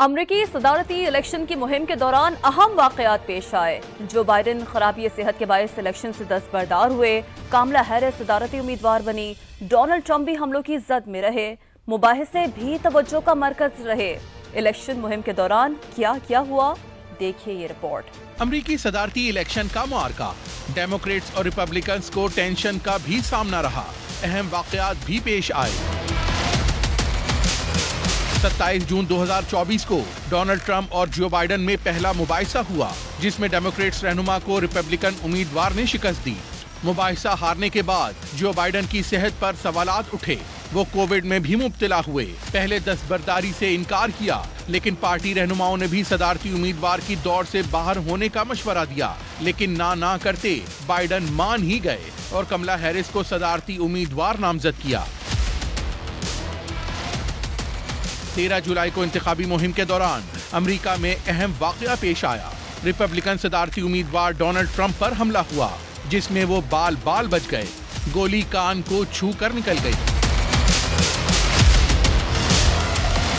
अमरीकी सदारती इलेक्शन की मुहिम के दौरान अहम वाकयात पेश आए। जो बाइडन खराबी सेहत के बायस इलेक्शन से दस्तबरदार हुए, कामला हैरिस सदारती उम्मीदवार बनी। डोनाल्ड ट्रंप भी हमलों की जद में रहे। मुबाहिसे भी तवज्जो का मरकज रहे। इलेक्शन मुहिम के दौरान क्या क्या हुआ, देखिए ये रिपोर्ट। अमरीकी सदारती इलेक्शन का मुआरका। डेमोक्रेट्स और रिपब्लिकन्स को टेंशन का भी सामना रहा। अहम वाकयात भी पेश आए। 27 जून 2024 को डोनाल्ड ट्रंप और जो बाइडन में पहला मुबाइसा हुआ, जिसमें डेमोक्रेट्स रहनुमा को रिपब्लिकन उम्मीदवार ने शिकस्त दी। मुबाइसा हारने के बाद जो बाइडन की सेहत पर सवालात उठे, वो कोविड में भी मुब्तला हुए। पहले दस्तबरदारी से इनकार किया, लेकिन पार्टी रहनुमाओं ने भी सदारती उम्मीदवार की दौड़ से बाहर होने का मशवरा दिया। लेकिन ना ना करते बाइडन मान ही गए और कमला हैरिस को सदारती उम्मीदवार नामजद किया। तेरह जुलाई को इंतबी मुहिम के दौरान अमरीका में अहम वाकया पेश आया। रिपब्लिकन सदारती उम्मीदवार डोनाल्ड ट्रंप पर हमला हुआ, जिसमें वो बाल बाल बच गए। गोली कान को छू कर निकल गई।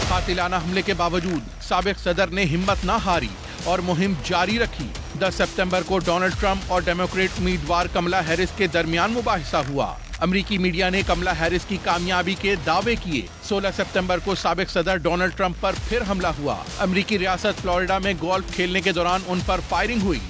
कातिलाना हमले के बावजूद सबक सदर ने हिम्मत न हारी और मुहिम जारी रखी। 10 सितंबर को डोनाल्ड ट्रंप और डेमोक्रेट उम्मीदवार कमला हैरिस के दरमियान मुबासा हुआ। अमरीकी मीडिया ने कमला हैरिस की कामयाबी के दावे किए। 16 सितंबर को सबक सदर डोनाल्ड ट्रंप पर फिर हमला हुआ। अमरीकी रियासत फ्लोरिडा में गोल्फ खेलने के दौरान उन पर फायरिंग हुई।